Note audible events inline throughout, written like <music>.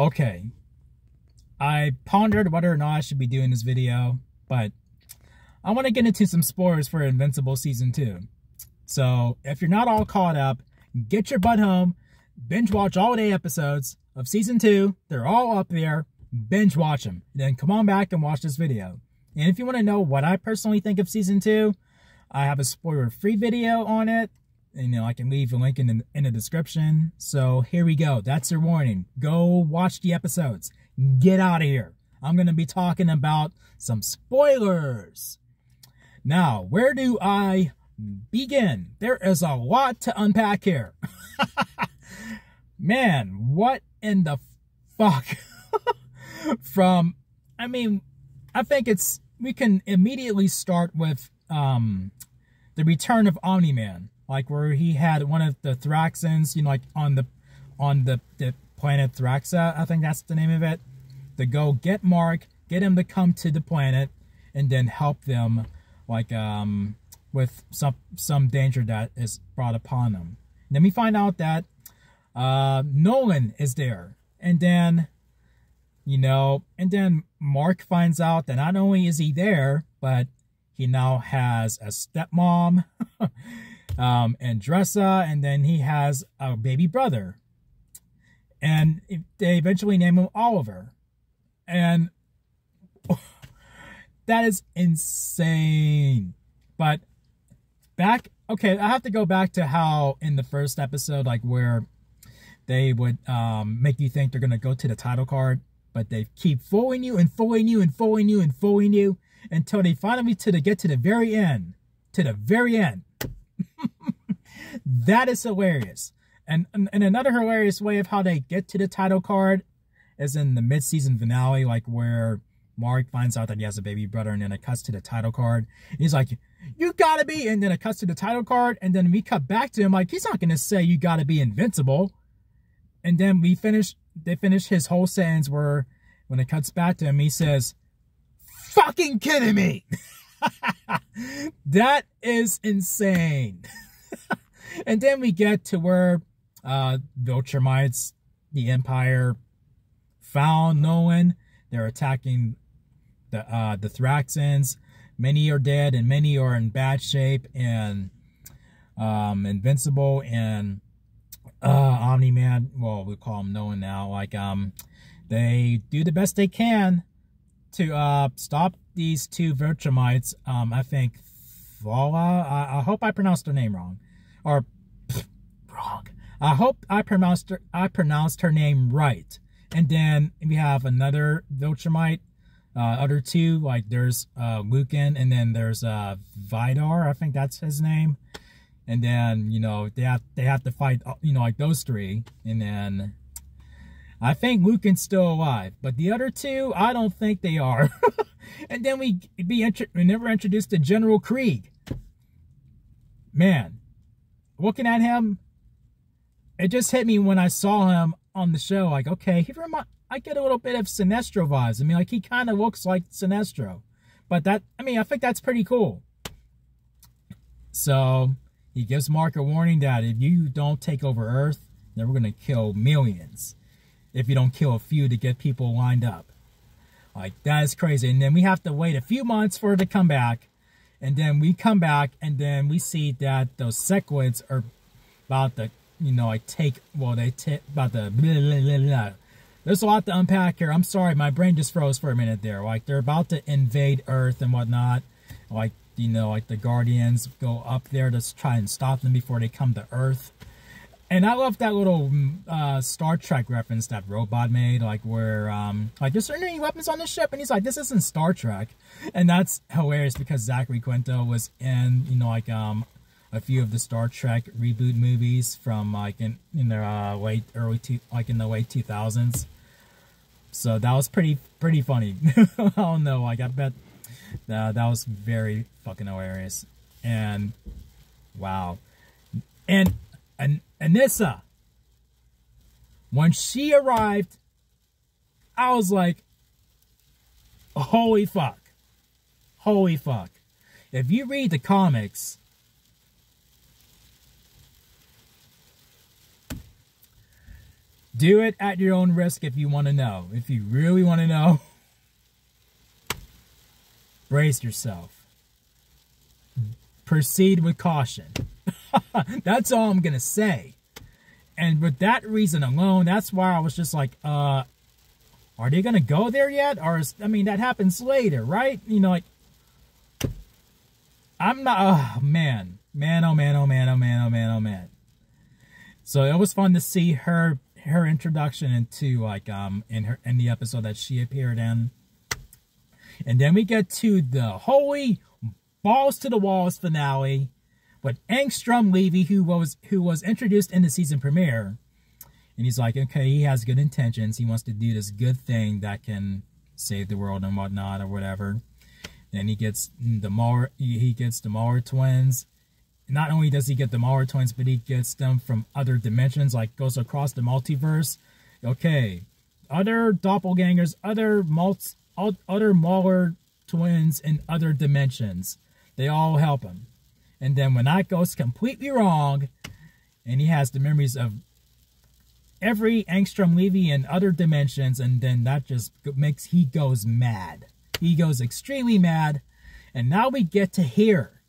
Okay. I pondered whether or not I should be doing this video, but I want to get into some spoilers for Invincible Season 2. So, if you're not all caught up, get your butt home, binge watch all the episodes of Season 2. They're all up there. Binge watch them. Then come on back and watch this video. And if you want to know what I personally think of Season 2, I have a spoiler-free video on it. You know, I can leave a link in the, in the description. So here we go. That's your warning. Go watch the episodes. Get out of here. I'm going to be talking about some spoilers. Now, where do I begin? There is a lot to unpack here. <laughs> Man, what in the fuck? <laughs> From, I mean, I think it's, we can immediately start with um, the return of Omni-Man. Like where he had one of the Thraxans, you know, like on the, on the, the planet Thraxa, I think that's the name of it. To go get Mark, get him to come to the planet, and then help them, like, um, with some some danger that is brought upon them. Then we find out that uh, Nolan is there, and then you know, and then Mark finds out that not only is he there, but he now has a stepmom, <laughs> um, Andressa, and then he has a baby brother. And they eventually name him Oliver. And <laughs> that is insane. But back, okay, I have to go back to how in the first episode, like where they would um, make you think they're going to go to the title card but they keep fooling you and fooling you and fooling you and fooling you until they finally to the get to the very end. To the very end. That is hilarious. And, and another hilarious way of how they get to the title card is in the mid-season finale, like where Mark finds out that he has a baby brother and then it cuts to the title card. he's like, you gotta be, and then it cuts to the title card, and then we cut back to him like, he's not gonna say you gotta be invincible. And then we finish they finish his whole sentence where when it cuts back to him, he says, fucking kidding me. <laughs> <laughs> that is insane. <laughs> and then we get to where uh, Viltrumites, the Empire, found Nolan. They're attacking the uh, the Thraxans. Many are dead and many are in bad shape and um, invincible and uh, Omni Man, well, we call him Noah now, like, um, they do the best they can to, uh, stop these two Viltrumites. Um, I think Vala, I, I hope I pronounced her name wrong. Or, pff, wrong. I hope I pronounced her, I pronounced her name right. And then we have another Viltrumite, uh, other two, like there's, uh, Lucan, and then there's, uh, Vidar, I think that's his name and then you know they have they have to fight uh, you know like those three and then I think Lucan's still alive but the other two I don't think they are <laughs> and then we be we never introduced to General Krieg man looking at him it just hit me when I saw him on the show like okay he remind I get a little bit of Sinestro vibes I mean like he kind of looks like Sinestro but that I mean I think that's pretty cool so he gives Mark a warning that if you don't take over Earth, then we're going to kill millions. If you don't kill a few to get people lined up. Like, that is crazy. And then we have to wait a few months for it to come back. And then we come back and then we see that those sequids are about to, you know, like take, well, they take, about the blah, blah, blah. There's a lot to unpack here. I'm sorry, my brain just froze for a minute there. Like, they're about to invade Earth and whatnot. Like, you know, like the Guardians go up there to try and stop them before they come to Earth. And I love that little mm, uh, Star Trek reference that Robot made, like where, um, like, there's certain weapons on the ship, and he's like, this isn't Star Trek. And that's hilarious because Zachary Quinto was in, you know, like, um, a few of the Star Trek reboot movies from, like, in, in the uh, late, early, two, like, in the late 2000s. So that was pretty, pretty funny. <laughs> I don't know, like, I bet uh, that was very fucking hilarious. And wow. And, and Anissa, when she arrived, I was like, holy fuck. Holy fuck. If you read the comics, Do it at your own risk if you want to know. If you really want to know, <laughs> brace yourself. Proceed with caution. <laughs> that's all I'm going to say. And with that reason alone, that's why I was just like, uh, are they going to go there yet? Or, is, I mean, that happens later, right? You know, like, I'm not, oh, man. Man, oh, man, oh, man, oh, man, oh, man, oh, man. So it was fun to see her her introduction into like um in her in the episode that she appeared in. And then we get to the holy balls to the walls finale with Angstrom Levy, who was who was introduced in the season premiere. And he's like, okay, he has good intentions. He wants to do this good thing that can save the world and whatnot or whatever. Then he gets the Mauer he gets the Mauer twins not only does he get the Mauer twins, but he gets them from other dimensions, like goes across the multiverse. Okay, other doppelgangers, other multi, other Mauer twins in other dimensions. They all help him. And then when that goes completely wrong, and he has the memories of every Angstrom Levy in other dimensions, and then that just makes he goes mad. He goes extremely mad. And now we get to here,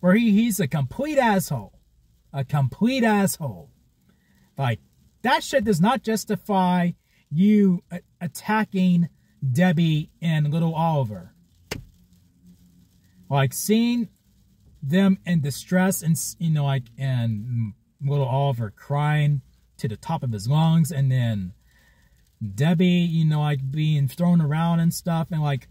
where he, he's a complete asshole. A complete asshole. Like, that shit does not justify you uh, attacking Debbie and little Oliver. Like, seeing them in distress and, you know, like, and little Oliver crying to the top of his lungs and then Debbie, you know, like being thrown around and stuff and like,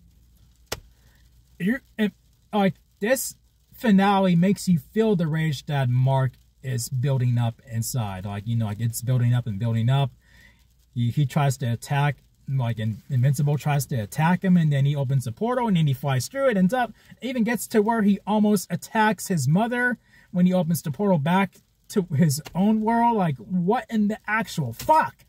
you're, and, like, this finale makes you feel the rage that Mark is building up inside. Like, you know, like it's building up and building up. He, he tries to attack, like Invincible tries to attack him, and then he opens a portal, and then he flies through it, ends up, even gets to where he almost attacks his mother when he opens the portal back to his own world. Like, what in the actual fuck?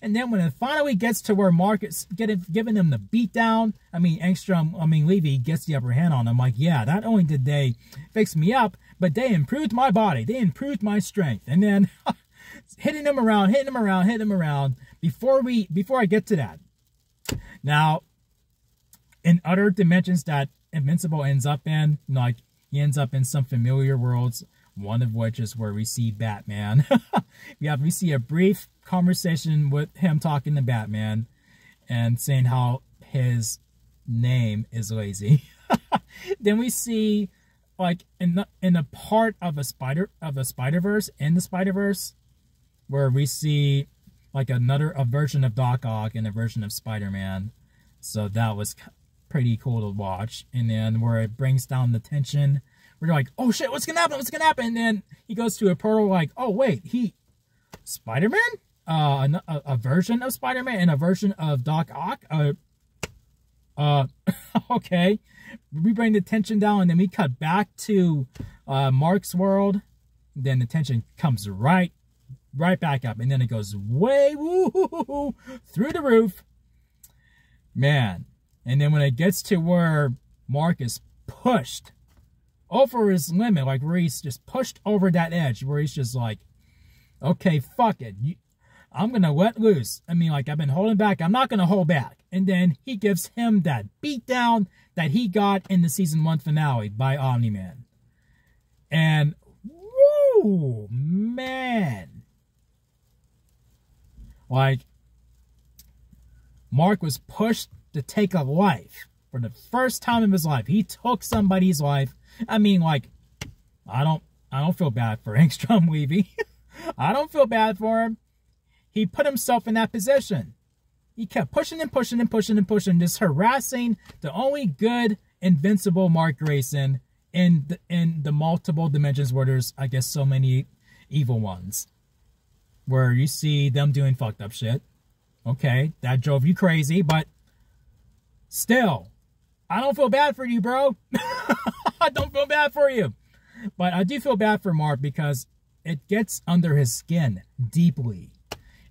And then when it finally gets to where Mark is getting giving him the beatdown, I mean Angstrom, I mean Levy gets the upper hand on him. Like, yeah, not only did they fix me up, but they improved my body. They improved my strength. And then <laughs> hitting him around, hitting him around, hitting him around. Before we before I get to that. Now, in other dimensions that Invincible ends up in, like he ends up in some familiar worlds, one of which is where we see Batman. <laughs> we have we see a brief conversation with him talking to Batman and saying how his name is lazy. <laughs> then we see like in the, in a part of a spider of the Spider Verse in the Spider Verse where we see like another a version of Doc Ock and a version of Spider Man. So that was pretty cool to watch. And then where it brings down the tension, we're like, oh shit, what's gonna happen? What's gonna happen? And then he goes to a portal like, oh wait, he Spider Man uh, a, a version of Spider-Man and a version of Doc Ock. Uh, uh, <laughs> okay. We bring the tension down and then we cut back to uh, Mark's world. Then the tension comes right, right back up. And then it goes way through the roof. Man. And then when it gets to where Mark is pushed over his limit, like where he's just pushed over that edge, where he's just like, okay, fuck it. I'm going to let loose. I mean, like, I've been holding back. I'm not going to hold back. And then he gives him that beatdown that he got in the season one finale by Omni-Man. And, whoo, man. Like, Mark was pushed to take a life for the first time in his life. He took somebody's life. I mean, like, I don't, I don't feel bad for <laughs> Angstrom Levy. <laughs> I don't feel bad for him he put himself in that position. He kept pushing and pushing and pushing and pushing, just harassing the only good, invincible Mark Grayson in the, in the multiple dimensions where there's, I guess, so many evil ones. Where you see them doing fucked up shit. Okay, that drove you crazy, but still, I don't feel bad for you, bro. <laughs> I don't feel bad for you. But I do feel bad for Mark because it gets under his skin deeply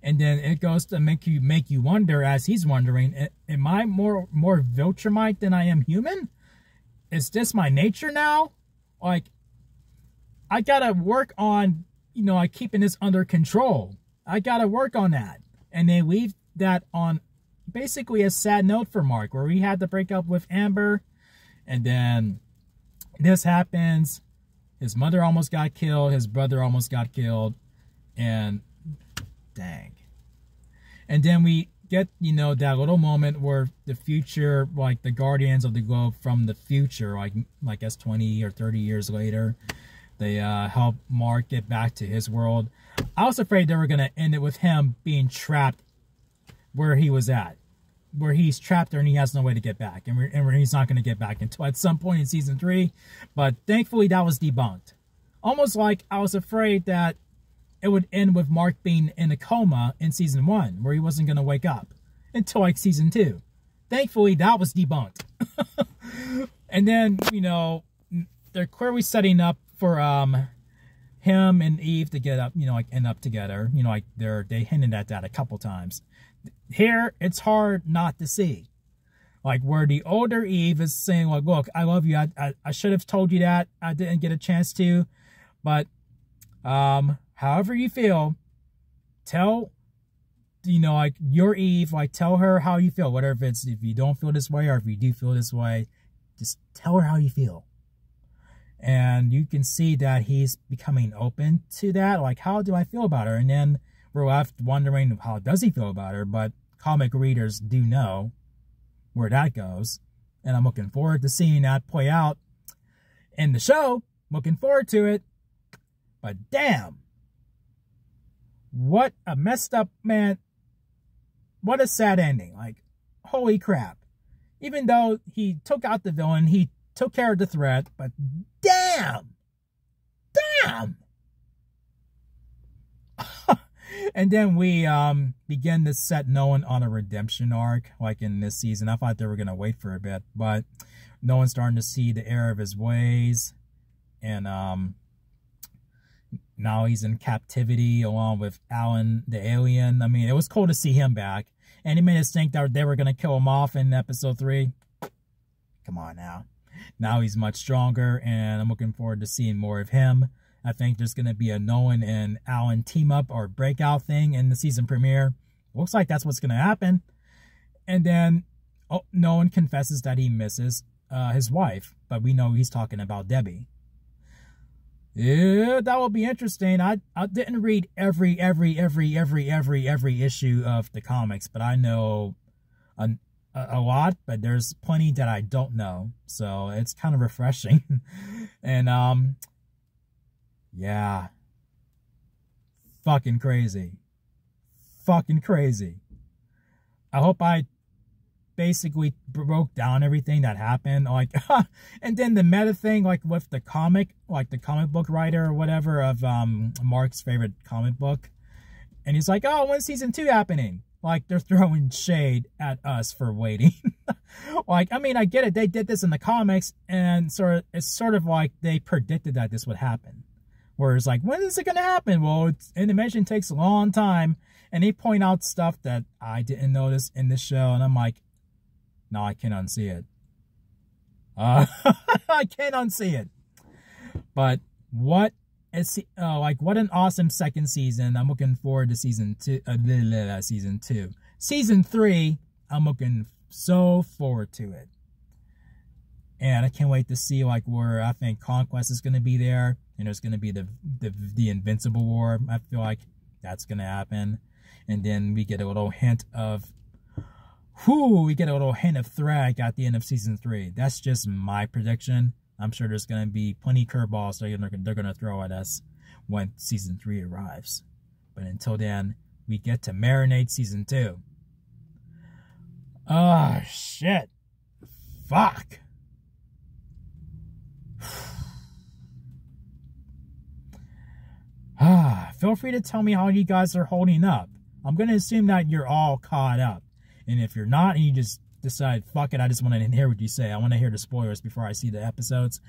and then it goes to make you make you wonder as he's wondering am i more more viltrumite than i am human is this my nature now like i gotta work on you know like keeping this under control I got to work on that. And they leave that on basically a sad note for Mark, where he had to break up with Amber. And then this happens. His mother almost got killed. His brother almost got killed. And dang. And then we get, you know, that little moment where the future, like the Guardians of the Globe from the future, like, I guess 20 or 30 years later, they uh, help Mark get back to his world. I was afraid they were going to end it with him being trapped where he was at, where he's trapped there and he has no way to get back, and, and he's not going to get back until at some point in season three. But thankfully, that was debunked. Almost like I was afraid that it would end with Mark being in a coma in season one, where he wasn't going to wake up until like season two. Thankfully, that was debunked. <laughs> and then, you know, they're clearly setting up for um him and Eve to get up, you know, like end up together. You know, like they're they hinted at that a couple times. Here, it's hard not to see. Like where the older Eve is saying, like, look, I love you. I, I, I should have told you that. I didn't get a chance to. But um, however you feel, tell, you know, like your Eve, like tell her how you feel. Whatever if it's, if you don't feel this way or if you do feel this way, just tell her how you feel. And you can see that he's becoming open to that. Like, how do I feel about her? And then we're left wondering how does he feel about her, but comic readers do know where that goes. And I'm looking forward to seeing that play out in the show. Looking forward to it. But damn. What a messed up man. What a sad ending. Like, holy crap. Even though he took out the villain, he took care of the threat, but. Damn. damn. <laughs> and then we um begin to set Nolan on a redemption arc, like in this season. I thought they were gonna wait for a bit, but Nolan's starting to see the error of his ways, and um now he's in captivity along with Alan the alien. I mean, it was cool to see him back, and he made us think that they were gonna kill him off in episode three. Come on now. Now he's much stronger, and I'm looking forward to seeing more of him. I think there's going to be a Nolan and Alan team up or breakout thing in the season premiere. Looks like that's what's going to happen. And then oh, Nolan confesses that he misses uh, his wife, but we know he's talking about Debbie. Yeah, that will be interesting. I I didn't read every every every every every every issue of the comics, but I know a, a, lot. But there's plenty that I don't know, so it's kind of refreshing. <laughs> and um, yeah. Fucking crazy. Fucking crazy. I hope I basically broke down everything that happened. Like, <laughs> and then the meta thing, like with the comic, like the comic book writer or whatever of um Mark's favorite comic book. And he's like, oh, when's season two happening? Like, they're throwing shade at us for waiting. <laughs> like, I mean, I get it. They did this in the comics, and sort of, it's sort of like they predicted that this would happen. Where it's like, when is it going to happen? Well, it's animation takes a long time. And they point out stuff that I didn't notice in this show. And I'm like, no, I can't unsee it. Uh, <laughs> I can't unsee it. But what is uh, like what an awesome second season. I'm looking forward to season two. Uh, blah, blah, blah, season two, season three. I'm looking so forward to it, and I can't wait to see like where I think Conquest is going to be there and it's going to be the, the the Invincible War. I feel like that's going to happen, and then we get a little hint of whoo, we get a little hint of Thrag at the end of season three. That's just my prediction. I'm sure there's going to be plenty curveballs they're going they're going to throw at us when season three arrives. But until then, we get to marinate season two. Oh shit! Fuck. <sighs> Ah, feel free to tell me how you guys are holding up. I'm going to assume that you're all caught up. And if you're not and you just decide, fuck it, I just want to hear what you say. I want to hear the spoilers before I see the episodes.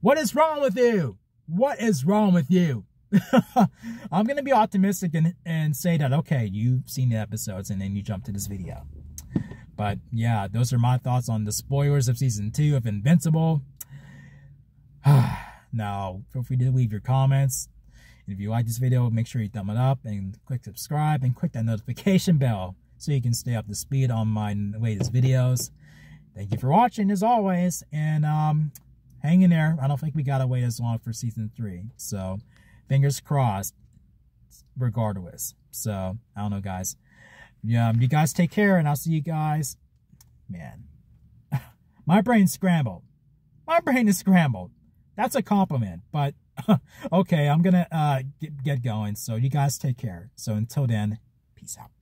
What is wrong with you? What is wrong with you? <laughs> I'm going to be optimistic and, and say that, okay, you've seen the episodes and then you jump to this video. But yeah, those are my thoughts on the spoilers of season two of Invincible. <sighs> now, feel free to leave your comments if you like this video, make sure you thumb it up and click subscribe and click that notification bell so you can stay up to speed on my latest videos. Thank you for watching as always, and um, hang in there. I don't think we gotta wait as long for season three, so fingers crossed. Regardless, so I don't know, guys. Yeah, um, you guys take care, and I'll see you guys. Man, <laughs> my brain's scrambled. My brain is scrambled. That's a compliment, but <laughs> okay, I'm gonna uh, get, get going. So you guys take care. So until then, peace out.